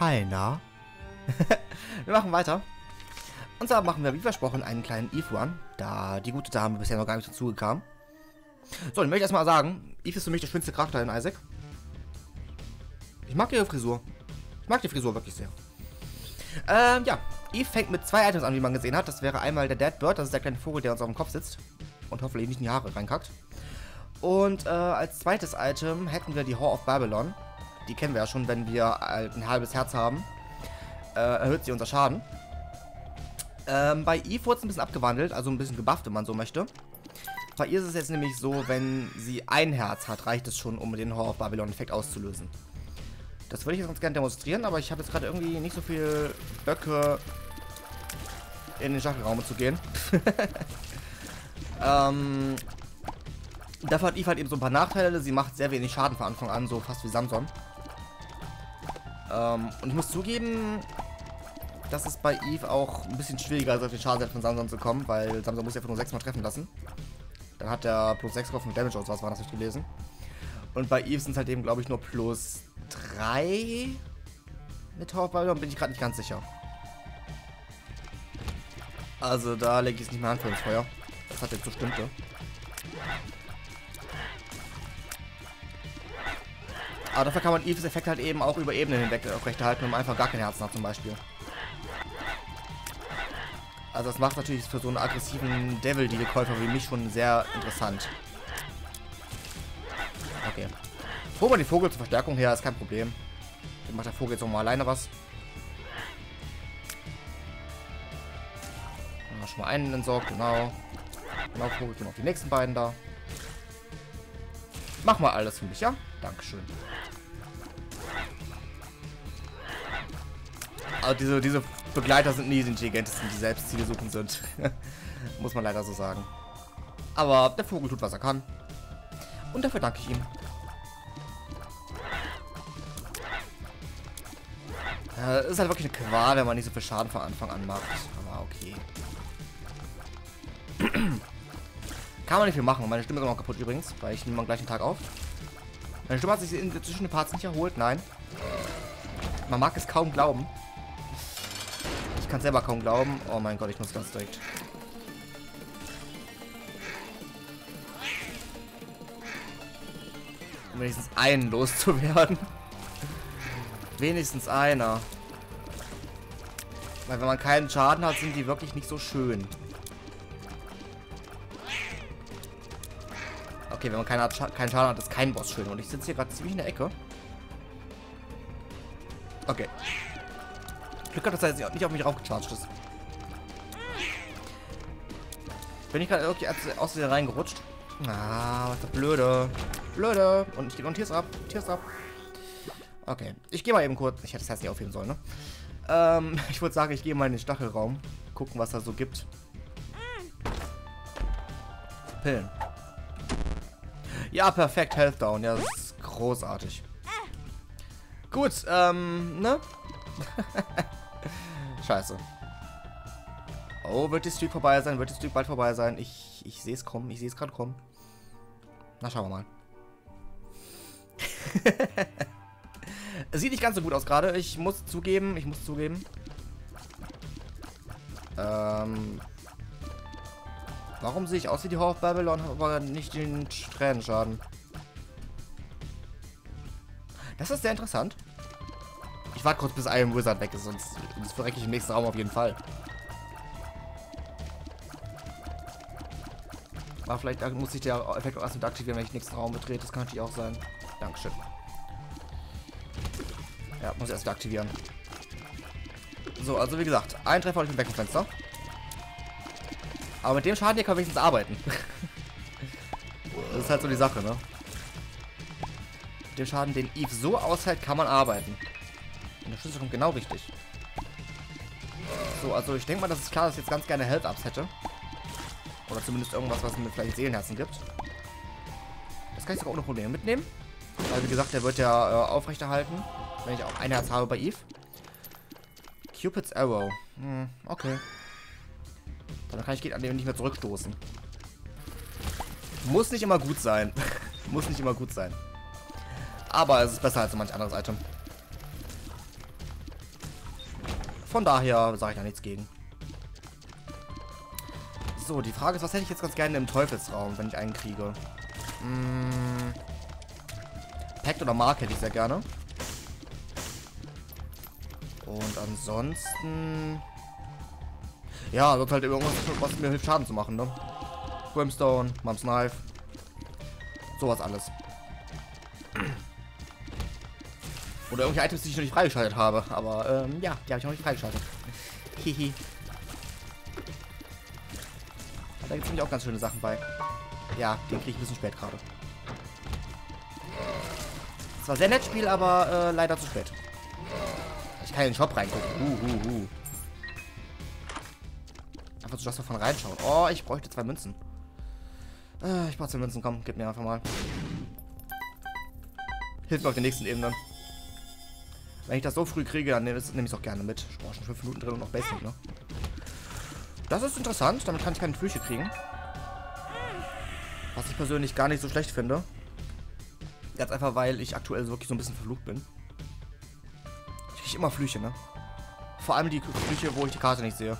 Na? wir machen weiter. Und zwar machen wir, wie versprochen, einen kleinen Eve-Run, da die gute Dame bisher noch gar nicht dazu kam. So, dann möchte ich erstmal sagen, Eve ist für mich der schönste Charakter in Isaac. Ich mag ihre Frisur. Ich mag die Frisur wirklich sehr. Ähm, ja. Eve fängt mit zwei Items an, wie man gesehen hat. Das wäre einmal der Dead Bird, das ist der kleine Vogel, der uns auf dem Kopf sitzt. Und hoffentlich nicht in die Haare reinkackt. Und äh, als zweites Item hätten wir die Whore of Babylon. Die kennen wir ja schon, wenn wir ein halbes Herz haben. Äh, erhöht sie unser Schaden. Ähm, bei Eve wurde es ein bisschen abgewandelt, also ein bisschen gebufft, wenn man so möchte. Bei ihr ist es jetzt nämlich so, wenn sie ein Herz hat, reicht es schon, um den Whore of Babylon-Effekt auszulösen. Das würde ich jetzt ganz gerne demonstrieren, aber ich habe jetzt gerade irgendwie nicht so viel Böcke in den Stachelraum zu gehen. ähm, dafür hat Eve halt eben so ein paar Nachteile. Sie macht sehr wenig Schaden von Anfang an, so fast wie Samson. Ähm, und ich muss zugeben, dass es bei Eve auch ein bisschen schwieriger ist, auf den Schaden von Samson zu kommen, weil Samson muss ja einfach nur 6 Mal treffen lassen. Dann hat er plus 6 drauf mit Damage und was war das nicht gelesen. Und bei Eve sind es halt eben, glaube ich, nur plus 3 mit Hauptballon, bin ich gerade nicht ganz sicher. Also da lege ich es nicht mehr an für ins Feuer. Das hat jetzt so stimmte. Aber dafür kann man Eves Effekt halt eben auch über Ebenen hinweg aufrechterhalten, man einfach gar kein Herzen hat zum Beispiel. Also das macht natürlich für so einen aggressiven Devil-Deal-Käufer wie mich schon sehr interessant. Okay. Holen wir den Vogel zur Verstärkung her, ist kein Problem. Dann macht der Vogel jetzt auch mal alleine was. Ja, schon mal einen entsorgt, genau. Genau, Vogel, noch die nächsten beiden da. Mach mal alles für mich, ja? Dankeschön. Diese, diese Begleiter sind nie die intelligentesten, die selbst Ziele suchen sind. Muss man leider so sagen. Aber der Vogel tut, was er kann. Und dafür danke ich ihm. Äh, ist halt wirklich eine Qual, wenn man nicht so viel Schaden von Anfang an macht. Aber okay. Kann man nicht viel machen. Meine Stimme ist noch kaputt übrigens, weil ich nehme am gleichen Tag auf. Meine Stimme hat sich in zwischen den Parts nicht erholt, nein. Man mag es kaum glauben. Kann selber kaum glauben. Oh mein Gott, ich muss ganz direkt. Um wenigstens einen loszuwerden. Wenigstens einer. Weil wenn man keinen Schaden hat, sind die wirklich nicht so schön. Okay, wenn man keinen, keinen Schaden hat, ist kein Boss schön. Und ich sitze hier gerade ziemlich in der Ecke. Okay. Glück hat, dass er nicht auf mich raufgecharged ist. Bin ich gerade irgendwie aus der reingerutscht? Ah, was ist blöde. Blöde. Und ich gehe noch ab. Tiers ab. Okay. Ich gehe mal eben kurz. Ich hätte das heißt nicht aufheben sollen, ne? Ähm, ich würde sagen, ich gehe mal in den Stachelraum. Gucken, was da so gibt. Pillen. Ja, perfekt. Health down. Ja, das ist großartig. Gut, ähm, ne? Scheiße. Oh, wird die Streak vorbei sein? Wird die Streak bald vorbei sein? Ich, ich sehe es kommen. Ich sehe es gerade kommen. Na, schauen wir mal. Sieht nicht ganz so gut aus gerade. Ich muss zugeben, ich muss zugeben. Ähm. Warum sehe ich aus wie die Horror of Babylon, aber nicht den Tränenschaden? Das ist sehr interessant. Ich warte kurz, bis Iron Wizard weg ist, sonst, sonst verrecke ich im nächsten Raum auf jeden Fall. Aber vielleicht muss ich der Effekt auch erst mit aktivieren, wenn ich den nächsten Raum betrete. Das kann natürlich auch sein. Dankeschön. Ja, muss erst aktivieren. So, also wie gesagt, ein Treffer und ich bin weg vom Fenster. Aber mit dem Schaden hier kann ich wenigstens arbeiten. das ist halt so die Sache, ne? Mit dem Schaden, den Eve so aushält, kann man arbeiten. Der Schlüssel kommt genau richtig. So, also ich denke mal, das ist klar, dass ich jetzt ganz gerne Health-Ups hätte. Oder zumindest irgendwas, was mir vielleicht Seelenherzen gibt. Das kann ich sogar ohne Probleme mitnehmen. Weil, wie gesagt, der wird ja äh, aufrechterhalten. Wenn ich auch ein Herz habe bei Eve. Cupid's Arrow. Hm, okay. Dann kann ich geht an dem nicht mehr zurückstoßen. Muss nicht immer gut sein. Muss nicht immer gut sein. Aber es ist besser als so manch anderes Item. Von daher sage ich da nichts gegen. So, die Frage ist, was hätte ich jetzt ganz gerne im Teufelsraum, wenn ich einen kriege? Hm, Pact oder Mark hätte ich sehr gerne. Und ansonsten... Ja, sonst halt irgendwas, was mir hilft, Schaden zu machen, ne? Brimstone, Mom's Knife. Sowas alles. Oder irgendwelche Items, die ich noch nicht freigeschaltet habe. Aber, ähm, ja, die habe ich noch nicht freigeschaltet. Hihi. Da gibt es nämlich auch ganz schöne Sachen bei. Ja, den kriege ich ein bisschen spät gerade. Es war sehr nett Spiel, aber äh, leider zu spät. Ich kann in den Shop reingucken. Uh, uh, uh. Einfach zu just davon reinschauen. Oh, ich bräuchte zwei Münzen. Äh, ich brauche zwei Münzen. Komm, gib mir einfach mal. Hilft mir auf der nächsten Ebene. Wenn ich das so früh kriege, dann nehme ich es auch gerne mit. Ich brauche schon 5 Minuten drin und noch Basic, ne? Das ist interessant. Damit kann ich keine Flüche kriegen. Was ich persönlich gar nicht so schlecht finde. Ganz einfach, weil ich aktuell wirklich so ein bisschen verflucht bin. Ich kriege immer Flüche, ne? Vor allem die Flüche, wo ich die Karte nicht sehe.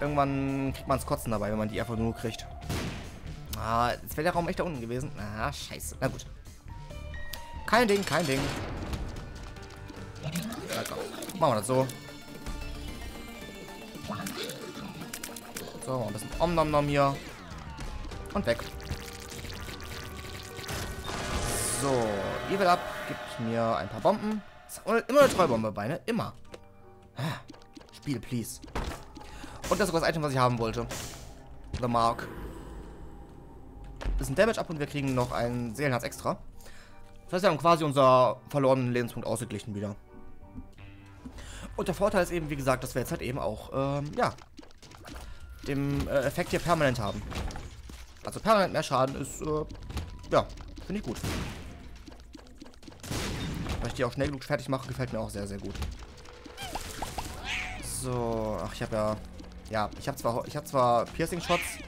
Irgendwann kriegt man es Kotzen dabei, wenn man die einfach nur kriegt. Ah, jetzt wäre der Raum echt da unten gewesen. Ah, scheiße. Na gut. Kein Ding, kein Ding. Machen wir das so. So, ein bisschen Om-Nom-Nom hier. Und weg. So, Level Up gibt mir ein paar Bomben. Immer eine Treubombe bei, ne? Immer. Ah, Spiel, please. Und das ist das Item, was ich haben wollte. The Mark. Ein Damage ab und wir kriegen noch ein Seelenherz extra. Das heißt, wir haben quasi unser verlorenen Lebenspunkt ausgeglichen wieder. Und der Vorteil ist eben, wie gesagt, dass wir jetzt halt eben auch, ähm, ja, dem äh, Effekt hier permanent haben. Also permanent mehr Schaden ist, äh, ja, finde ich gut. Weil ich die auch schnell genug fertig mache, gefällt mir auch sehr, sehr gut. So, ach, ich habe ja, ja, ich habe zwar, ich habe zwar Piercing Shots,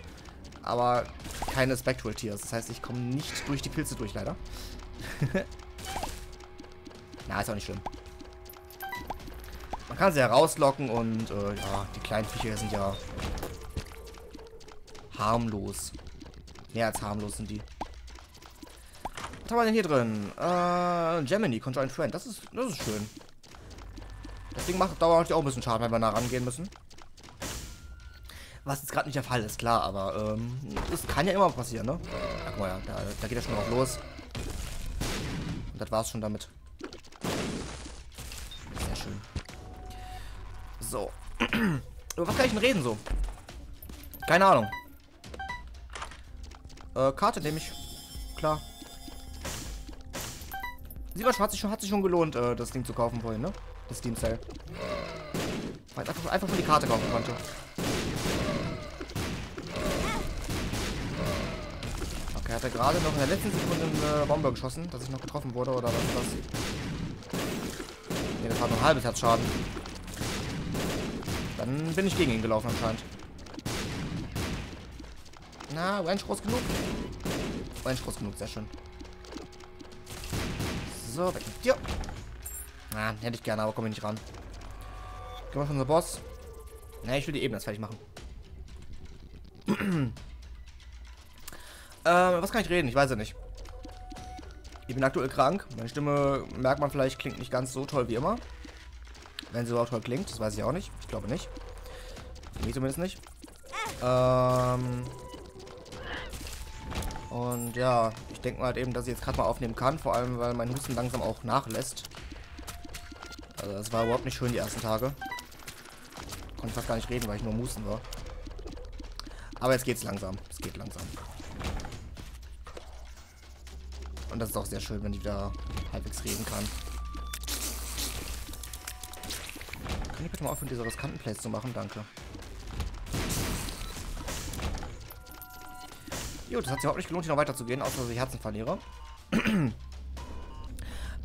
aber keine Spectral Tears. Das heißt, ich komme nicht durch die Pilze durch, leider. Na, ist auch nicht schlimm. Man kann sie ja rauslocken und äh, ja, die kleinen Viecher sind ja harmlos. Mehr als harmlos sind die. Was haben wir denn hier drin? Äh, Gemini, Conjoined Friend. Das ist, das ist schön. Das Ding macht dauernd auch ein bisschen Schaden, wenn wir nah rangehen müssen. Was jetzt gerade nicht der Fall ist, klar, aber ähm, das kann ja immer passieren, ne? Ach, guck mal, ja, da, da geht er schon drauf los. Und das war's schon damit. So. Über was kann ich denn reden so? Keine Ahnung. Äh, Karte nehme ich. Klar. Sieht man schon, hat sich schon, hat sich schon gelohnt, äh, das Ding zu kaufen vorhin, ne? Das Steam Sale. Weil ich einfach, einfach nur die Karte kaufen konnte. Okay, hat er gerade noch in der letzten Sekunde eine Bombe geschossen, dass ich noch getroffen wurde, oder was das? Ne, das hat noch ein halbes Herz Schaden. Dann bin ich gegen ihn gelaufen anscheinend. Na, Range groß genug? Range groß genug, sehr schön. So, weg mit dir. Na, hätte ich gerne, aber komme ich nicht ran. Gehen wir schon unser Boss. Na, ich will die Ebene fertig machen. ähm, was kann ich reden? Ich weiß ja nicht. Ich bin aktuell krank. Meine Stimme, merkt man vielleicht, klingt nicht ganz so toll wie immer. Wenn sie überhaupt toll klingt, das weiß ich auch nicht. Glaube nicht. Für mich zumindest nicht. Ähm... Und ja, ich denke mal halt eben, dass ich jetzt gerade mal aufnehmen kann. Vor allem, weil mein Husten langsam auch nachlässt. Also das war überhaupt nicht schön die ersten Tage. Konnte fast gar nicht reden, weil ich nur Musten war. Aber jetzt geht's langsam. Es geht langsam. Und das ist auch sehr schön, wenn ich wieder halbwegs reden kann. Ich bitte mal aufhören, diese riskanten Plays zu machen? Danke. Jo, das hat sich überhaupt nicht gelohnt, hier noch weiterzugehen, außer dass ich Herzen verliere.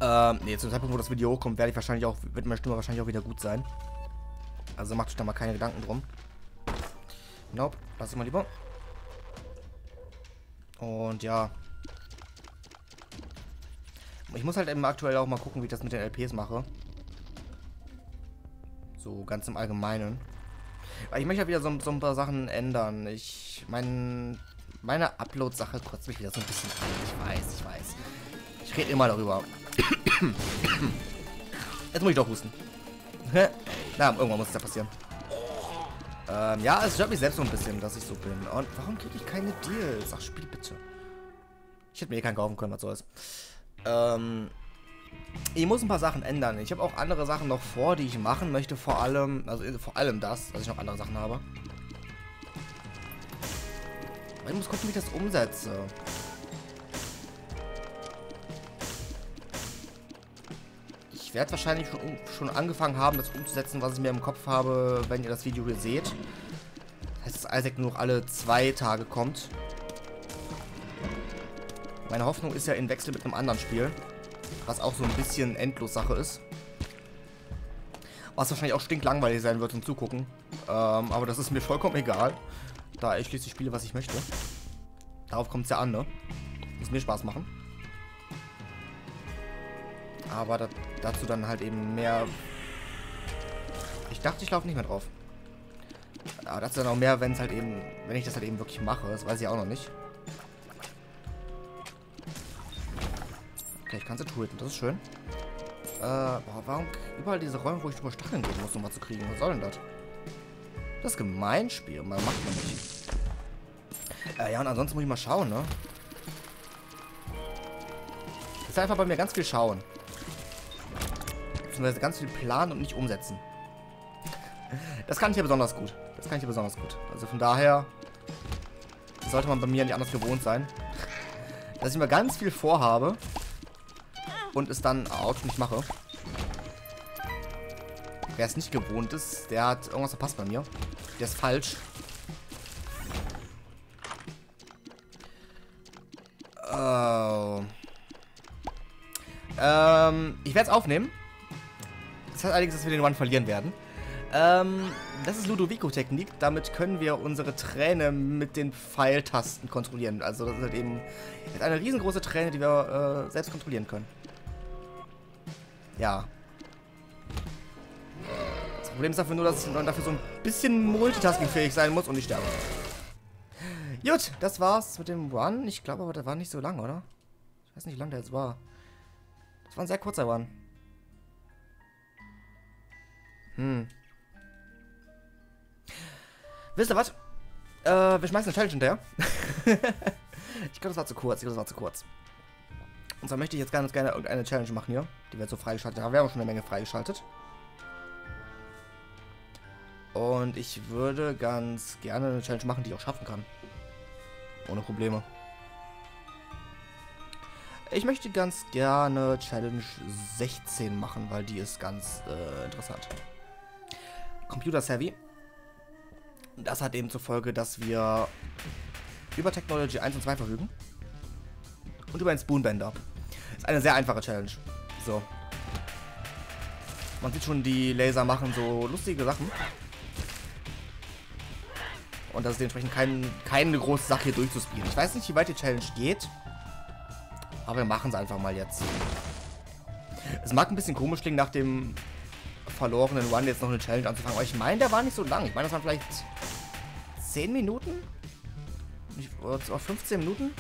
ähm, nee, zum Zeitpunkt, wo das Video hochkommt, werde ich wahrscheinlich auch, wird meine Stimme wahrscheinlich auch wieder gut sein. Also macht euch da mal keine Gedanken drum. Nope, lass ich mal lieber. Und ja. Ich muss halt eben aktuell auch mal gucken, wie ich das mit den LPs mache. So ganz im Allgemeinen. Weil ich möchte ja wieder so, so ein paar Sachen ändern. Ich, mein, meine Upload-Sache kotzt mich wieder so ein bisschen an. Ich weiß, ich weiß. Ich rede immer darüber. Jetzt muss ich doch husten. Na, irgendwann muss es ja passieren. Ähm, ja, es stört mich selbst so ein bisschen, dass ich so bin. Und warum kriege ich keine Deals? Ach, spiel bitte. Ich hätte mir eh keinen kaufen können, was soll's. Ähm, ich muss ein paar Sachen ändern. Ich habe auch andere Sachen noch vor, die ich machen möchte. Vor allem, also vor allem das, dass ich noch andere Sachen habe. Ich muss gucken, wie ich das umsetze. Ich werde wahrscheinlich schon, schon angefangen haben, das umzusetzen, was ich mir im Kopf habe, wenn ihr das Video hier seht. Das heißt, dass Isaac nur noch alle zwei Tage kommt. Meine Hoffnung ist ja in Wechsel mit einem anderen Spiel. Was auch so ein bisschen Endlos-Sache ist. Was wahrscheinlich auch stinklangweilig sein wird zum Zugucken. Ähm, aber das ist mir vollkommen egal. Da ich schließlich spiele, was ich möchte. Darauf kommt es ja an, ne? Muss mir Spaß machen. Aber da, dazu dann halt eben mehr... Ich dachte, ich laufe nicht mehr drauf. Aber dazu dann auch mehr, wenn es halt eben... Wenn ich das halt eben wirklich mache. Das weiß ich auch noch nicht. Okay, ich kann sie töten. Das ist schön. Äh, warum überall diese Räume, wo ich drüber Stacheln gehen muss, um was zu kriegen? Was soll denn das? Das ist Gemeinspiel. Man macht man nicht. Äh, ja, und ansonsten muss ich mal schauen, ne? Ist einfach bei mir ganz viel schauen. Beziehungsweise ganz viel planen und nicht umsetzen. Das kann ich ja besonders gut. Das kann ich ja besonders gut. Also von daher sollte man bei mir nicht anders gewohnt sein. Dass ich immer ganz viel vorhabe und es dann auch nicht mache. Wer es nicht gewohnt ist, der hat irgendwas verpasst bei mir. Der ist falsch. Oh. Ähm, ich werde es aufnehmen. Das heißt allerdings, dass wir den One verlieren werden. Ähm, das ist Ludovico-Technik. Damit können wir unsere Träne mit den Pfeiltasten kontrollieren. Also das ist halt eben eine riesengroße Träne, die wir äh, selbst kontrollieren können. Ja. Das Problem ist dafür nur, dass man dafür so ein bisschen multitaskingfähig sein muss und nicht sterbe. Gut, das war's mit dem Run. Ich glaube aber, der war nicht so lang, oder? Ich weiß nicht, wie lang der jetzt war. Das war ein sehr kurzer Run. Hm. Wisst ihr was? Äh, wir schmeißen eine Challenge hinterher. ich glaube, das war zu kurz. Ich glaube, das war zu kurz. Und zwar möchte ich jetzt ganz gerne irgendeine Challenge machen hier. Die wird so freigeschaltet. Da wir haben schon eine Menge freigeschaltet. Und ich würde ganz gerne eine Challenge machen, die ich auch schaffen kann. Ohne Probleme. Ich möchte ganz gerne Challenge 16 machen, weil die ist ganz äh, interessant. Computer Savvy. Das hat eben zur Folge, dass wir über Technology 1 und 2 verfügen. Und über einen Spoonbender. Ist eine sehr einfache Challenge. So. Man sieht schon, die Laser machen so lustige Sachen. Und das ist dementsprechend kein, keine große Sache hier durchzuspielen. Ich weiß nicht, wie weit die Challenge geht. Aber wir machen es einfach mal jetzt. Es mag ein bisschen komisch klingen, nach dem verlorenen One jetzt noch eine Challenge anzufangen. Aber ich meine, der war nicht so lang. Ich meine, das waren vielleicht 10 Minuten? Oder 15 Minuten?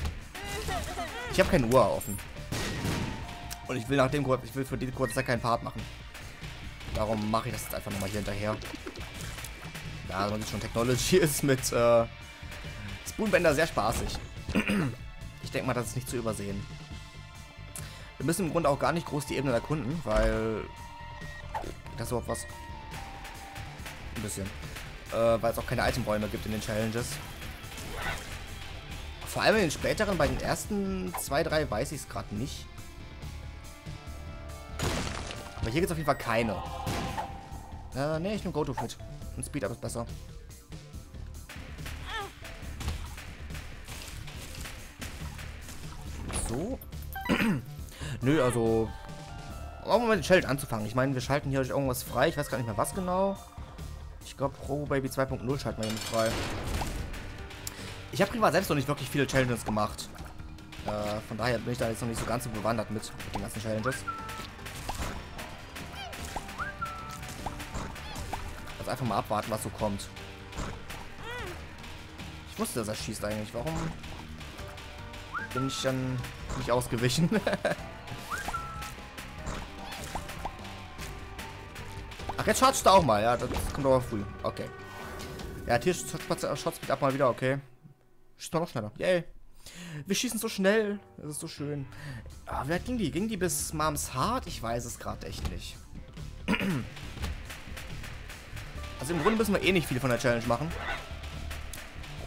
Ich habe keine Uhr offen. Und ich will nach dem ich will für diese kurze Zeit keinen Part machen. Darum mache ich das jetzt einfach nochmal hier hinterher. Ja, man sieht schon, Technology ist mit äh, Spoonbender sehr spaßig. ich denke mal, das ist nicht zu übersehen. Wir müssen im Grunde auch gar nicht groß die Ebene erkunden, weil... Das ist überhaupt was? Ein bisschen. Äh, weil es auch keine Itemräume gibt in den Challenges. Vor allem in den späteren, bei den ersten zwei, drei weiß ich es gerade nicht. Aber hier gibt es auf jeden Fall keine. Äh, ne, ich nehme Go-To-Fit. Und Speed-Up ist besser. So. Nö, also... Um mal die Challenge anzufangen. Ich meine, wir schalten hier irgendwas frei. Ich weiß gar nicht mehr, was genau. Ich glaube, Pro Baby 2.0 schalten wir hier mit frei. Ich habe privat selbst noch nicht wirklich viele Challenges gemacht. Äh, von daher bin ich da jetzt noch nicht so ganz so bewandert mit, mit den ganzen Challenges. Einfach mal abwarten, was so kommt. Ich wusste, dass er schießt eigentlich. Warum bin ich dann nicht ausgewichen? Ach, jetzt chargst du auch mal. Ja, das kommt aber früh. Okay. Ja, Tier Shotspeed ab mal wieder. Okay. Schießt mal noch schneller. Yay. Wir schießen so schnell. Das ist so schön. Ah, wer ging die? Ging die bis Moms Heart? Ich weiß es gerade echt nicht. Also im Grunde müssen wir eh nicht viel von der Challenge machen.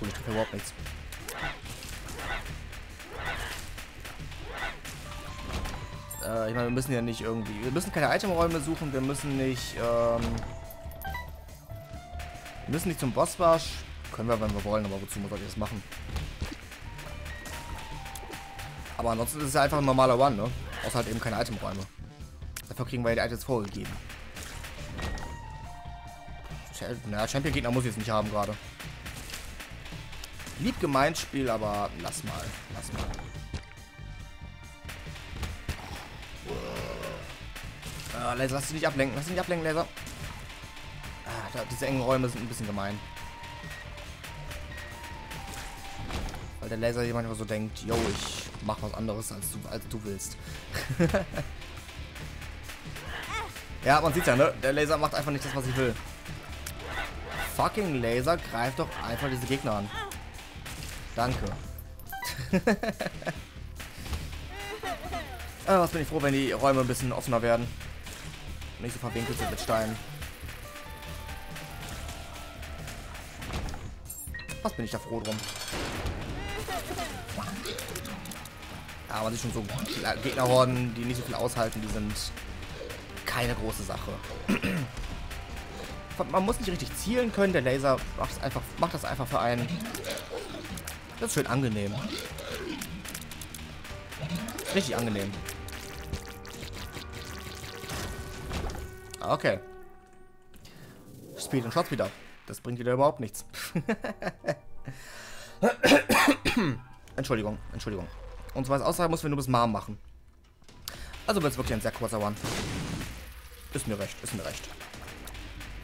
Cool, ich treffe überhaupt nichts. Äh, ich meine, wir müssen ja nicht irgendwie... Wir müssen keine Itemräume suchen, wir müssen nicht... Ähm, wir müssen nicht zum Bosswasch. Können wir, wenn wir wollen, aber wozu soll ich das machen? Aber ansonsten ist es einfach ein normaler One, ne? Außer halt eben keine Itemräume. Dafür kriegen wir ja die Items vorgegeben. Na, Champion-Gegner muss ich jetzt nicht haben gerade. Lieb gemeint Spiel, aber lass mal. Lass mal. Ah, Laser, lass dich nicht ablenken. Lass dich nicht ablenken, Laser. Ah, diese engen Räume sind ein bisschen gemein. Weil der Laser hier manchmal so denkt, yo, ich mach was anderes, als du, als du willst. ja, man sieht ja, ne? Der Laser macht einfach nicht das, was ich will fucking Laser greift doch einfach diese Gegner an. Danke. ah, was bin ich froh, wenn die Räume ein bisschen offener werden. Nicht so verwinkelt sind mit Steinen. Was bin ich da froh drum. Aber sich schon so Gegnerhorden, die nicht so viel aushalten, die sind keine große Sache man muss nicht richtig zielen können. Der Laser macht, einfach, macht das einfach für einen. Das ist schön angenehm. Richtig angenehm. Okay. Speed und Shot wieder. Das bringt wieder überhaupt nichts. Entschuldigung, Entschuldigung. Und was Aussage muss wir nur bis Mom machen. Also wird es wirklich ein sehr kurzer One. Ist mir recht, ist mir recht.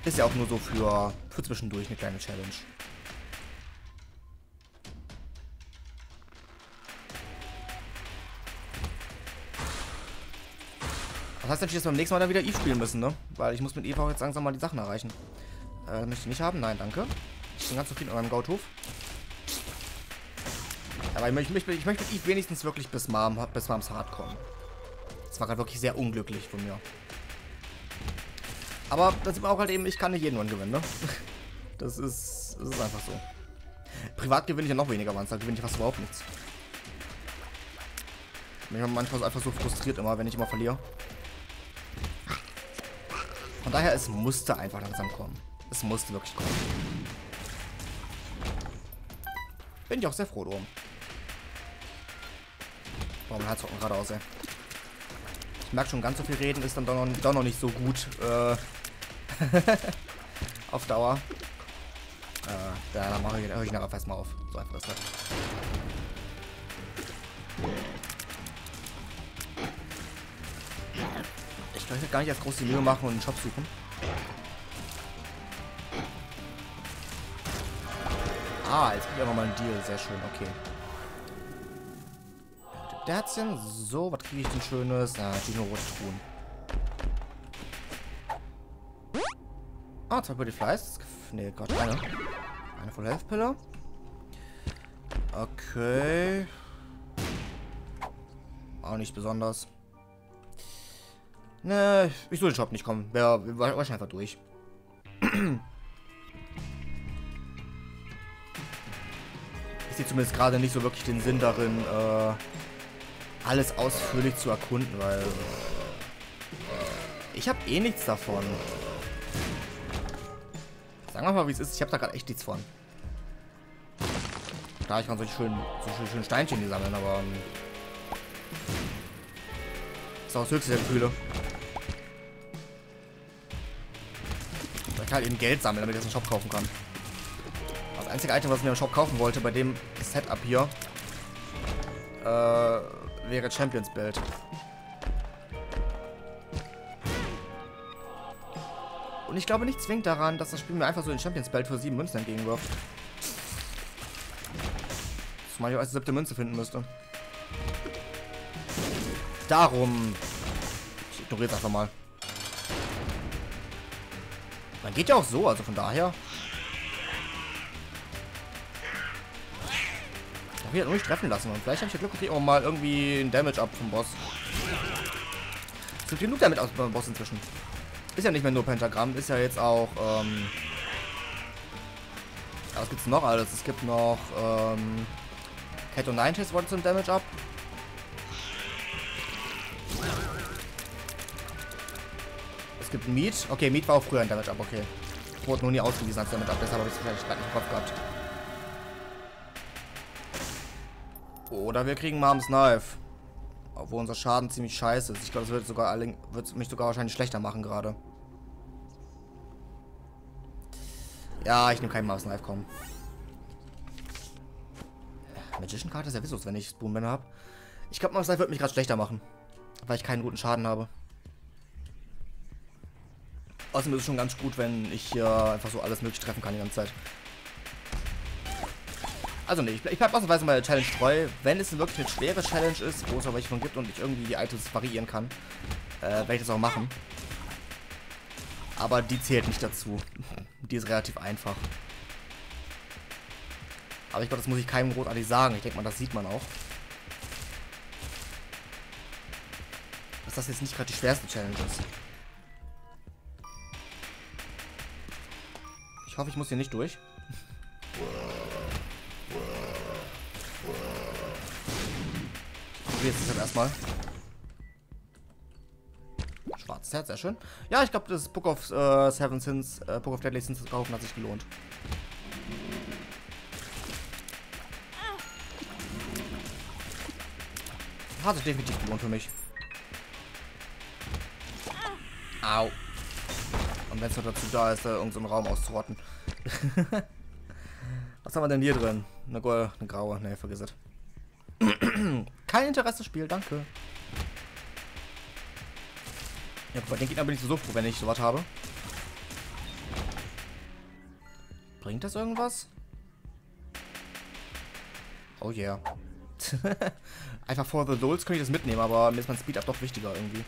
Ist ja auch nur so für, für zwischendurch eine kleine Challenge. Das heißt natürlich, dass wir beim nächsten Mal dann wieder Eve spielen müssen, ne? Weil ich muss mit Eve auch jetzt langsam mal die Sachen erreichen. Äh, möchte ich nicht haben? Nein, danke. Ich bin ganz zufrieden mit meinem Goathof. Aber ich möchte, ich, möchte, ich möchte mit Eve wenigstens wirklich bis, Mom, bis Moms Hard kommen. Das war gerade wirklich sehr unglücklich von mir. Aber das sieht man auch halt eben, ich kann nicht jeden One gewinnen, ne? Das ist, das ist einfach so. Privat gewinne ich ja noch weniger Ones, da gewinne ich fast überhaupt nichts. Ich bin manchmal einfach so frustriert immer, wenn ich immer verliere. Von daher, es musste einfach langsam kommen. Es musste wirklich kommen. Bin ich auch sehr froh drum. Boah, mein Herz gerade aus, ey. Ich merke schon, ganz so viel reden ist dann doch noch, doch noch nicht so gut. Äh, auf Dauer. Äh, da mache ich, höre ich nachher fast mal auf. So einfach ist das. Ich kann gar nicht erst groß die Mühe machen und einen Shop suchen. Ah, jetzt gibt ja nochmal einen Deal. Sehr schön, okay. Denn so. Was kriege ich denn Schönes? Na, natürlich nur rote Truhen. Ah, zwei Body Flies. Ne, Gott, eine. Eine Full Health Pillar. Okay. Auch nicht besonders. Ne, ich soll den Shop nicht kommen. Wäre wahrscheinlich einfach durch. ich sehe zumindest gerade nicht so wirklich den Sinn darin, äh, alles ausführlich zu erkunden, weil ich habe eh nichts davon. Sagen wir mal, wie es ist. Ich habe da gerade echt nichts von. Klar, ich kann solche schönen, solche schönen Steinchen hier sammeln, aber... Ähm, ist auch das höchste der Gefühle. Ich kann halt eben Geld sammeln, damit ich das im Shop kaufen kann. Das einzige Item, was ich mir im Shop kaufen wollte, bei dem Setup hier, äh, wäre Champions Bild. Und ich glaube nicht zwingend daran, dass das Spiel mir einfach so den Champions Belt für sieben Münzen entgegenwirft. Zumal ich auch als siebte Münze finden müsste. Darum. Ich ignoriere es einfach mal. Man geht ja auch so, also von daher. Darf ich halt nicht treffen lassen. Und vielleicht habe ich ja Glück und kriege auch mal irgendwie ein Damage ab vom Boss. Es gibt genug damit aus beim Boss inzwischen. Ist ja nicht mehr nur Pentagramm, ist ja jetzt auch, ähm... Was gibt's noch alles? Es gibt noch, ähm... Cat und Chase wollte zum Damage ab. Es gibt Meat. Okay, Meat war auch früher ein Damage ab, okay. Wurde nur nie ausgewiesen als Damage ab, deshalb habe ich es wahrscheinlich gerade nicht im Kopf gehabt. Oder wir kriegen Moms Knife. Obwohl unser Schaden ziemlich scheiße ist. Ich glaube, das wird sogar wird mich sogar wahrscheinlich schlechter machen gerade. Ja, ich nehme keinen Mouse Knife, komm. Magician Karte ist ja wissens, wenn ich Spoonman habe. Ich glaube, Mouse Knife wird mich gerade schlechter machen. Weil ich keinen guten Schaden habe. Außerdem ist es schon ganz gut, wenn ich hier einfach so alles möglich treffen kann die ganze Zeit. Also nee, ich, ich bleibe ausnahmsweise mal der Challenge treu. Wenn es wirklich eine schwere Challenge ist, wo es auch welche von gibt und ich irgendwie die Items variieren kann, äh, werde ich das auch machen. Aber die zählt nicht dazu. die ist relativ einfach. Aber ich glaube, das muss ich keinem großartig sagen. Ich denke mal, das sieht man auch. Dass das jetzt nicht gerade die schwerste Challenge ist. Ich hoffe, ich muss hier nicht durch. probiere es jetzt erstmal. Schwarzes Herz, sehr schön. Ja, ich glaube, das Book of äh, Seven Sins, äh, Book of Deadly Sins zu kaufen hat sich gelohnt. Hat sich definitiv gelohnt für mich. Au. Und wenn es noch dazu da ist, da irgendeinen so Raum auszurotten. Was haben wir denn hier drin? Eine, eine graue. Ne, vergiss es. Kein Interesse Spiel, danke. Ja, bei den Gegnern bin ich so froh, wenn ich sowas habe. Bringt das irgendwas? Oh yeah. Einfach for the Souls könnte ich das mitnehmen, aber mir ist mein Speed-Up doch wichtiger irgendwie.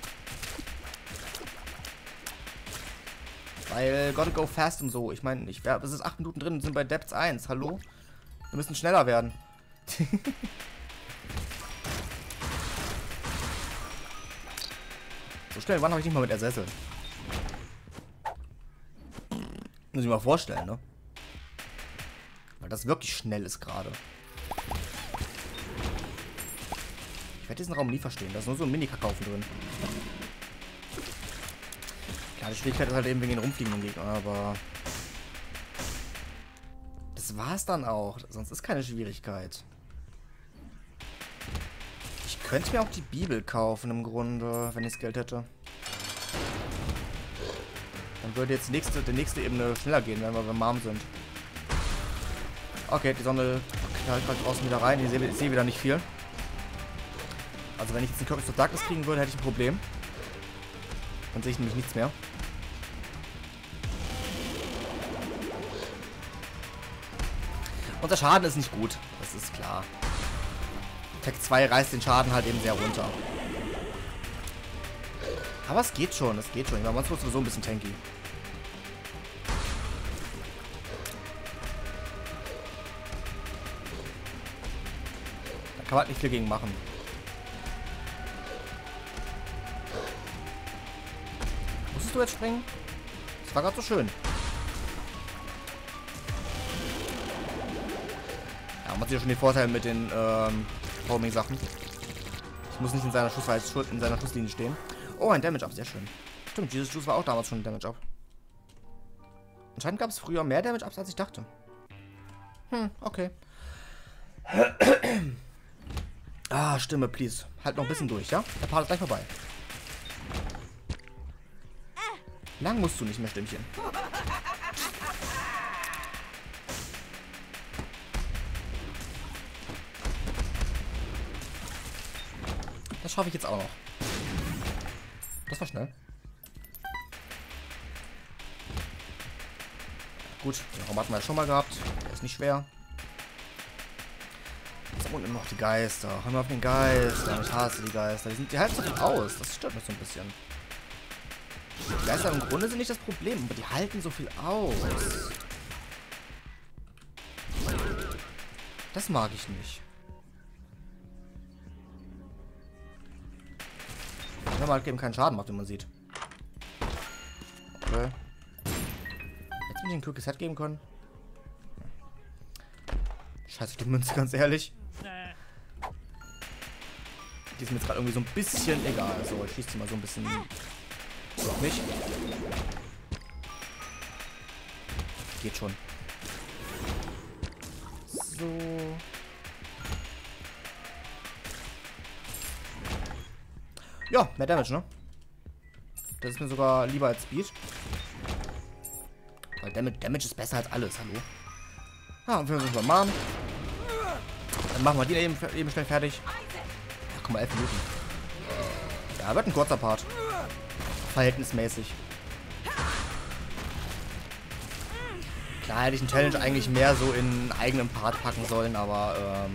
Weil gotta go fast und so. Ich meine, ich, es ist 8 Minuten drin und sind bei Depths 1. Hallo? Wir müssen schneller werden. schnell waren habe ich nicht mal mit der Sessel. Muss ich mal vorstellen, ne? Weil das wirklich schnell ist gerade. Ich werde diesen Raum nie verstehen. Da ist nur so ein Mini-Kakaufen drin. Klar, die Schwierigkeit ist halt eben wegen den rumfliegenden Gegnern, aber... Das war's dann auch. Sonst ist keine Schwierigkeit könnte mir auch die Bibel kaufen im Grunde, wenn ich das Geld hätte. Dann würde jetzt die nächste, die nächste Ebene schneller gehen, wenn wir beim Mom sind. Okay, die Sonne knallt gerade draußen wieder rein. Ich sehe, ich sehe wieder nicht viel. Also wenn ich jetzt den Curse of Darkness kriegen würde, hätte ich ein Problem. Dann sehe ich nämlich nichts mehr. Unser Schaden ist nicht gut. Das ist klar. Tech 2 reißt den Schaden halt eben sehr runter. Aber es geht schon, es geht schon. Ich meine, sonst wird sowieso ein bisschen tanky. Da kann man halt nicht viel gegen machen. Musstest du jetzt springen? Das war gerade so schön. Ja, man sieht ja schon den Vorteil mit den ähm, Homing-Sachen. Ich muss nicht in seiner, in seiner Schusslinie stehen. Oh, ein Damage-Up, sehr schön. Stimmt, Jesus Juice war auch damals schon ein Damage-Up. Anscheinend gab es früher mehr Damage-Ups, als ich dachte. Hm, okay. ah, Stimme, please. Halt noch ein bisschen durch, ja? Der Part ist gleich vorbei. Lang musst du nicht mehr, Stimmchen. Schaffe ich jetzt auch noch. Das war schnell. Gut, den Raum hatten wir ja schon mal gehabt. Der ist nicht schwer. Jetzt unten noch die Geister. Haben wir auf den Geister. Ich hasse die Geister. Die, sind, die halten so viel aus. Das stört mich so ein bisschen. Die Geister im Grunde sind nicht das Problem, aber die halten so viel aus. Das mag ich nicht. Man halt eben keinen Schaden macht, wie man sieht. Okay. Jetzt mir ein Quick Set geben können. Scheiße, die Münze, ganz ehrlich. Die ist mir jetzt gerade irgendwie so ein bisschen egal. So, ich schieße sie mal so ein bisschen. Doch nicht. Geht schon. So. Ja, mehr Damage, ne? Das ist mir sogar lieber als Speed. Weil Damage, Damage ist besser als alles, hallo. Ah, und wir müssen mal machen. Dann machen wir die eben, eben schnell fertig. Ach, guck mal, 11 Minuten. Ja, wird ein kurzer Part. Verhältnismäßig. Klar hätte ich einen Challenge eigentlich mehr so in einen eigenen Part packen sollen, aber ähm,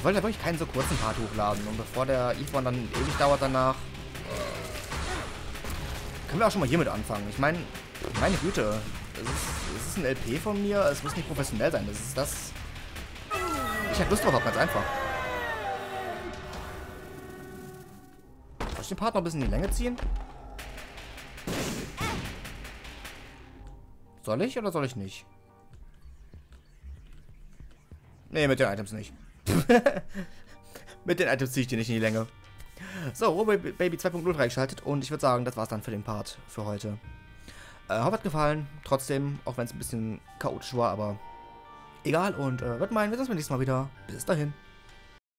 ich wollte ja wirklich keinen so kurzen Part hochladen. Und bevor der Eve dann ewig dauert danach, können wir auch schon mal hiermit anfangen. Ich meine, meine Güte, es ist, ist ein LP von mir, es muss nicht professionell sein. Das ist das. Ich hätte Lust drauf, ganz einfach. Soll ich den Part noch ein bisschen in die Länge ziehen? Soll ich oder soll ich nicht? Nee, mit den Items nicht. mit den Items ziehe ich die nicht in die Länge. So, Robo Baby 2.0 freigeschaltet und ich würde sagen, das war's dann für den Part für heute. Äh, hat gefallen. Trotzdem, auch wenn es ein bisschen chaotisch war, aber egal und äh, wird meinen, wir sehen uns beim nächsten Mal wieder. Bis dahin.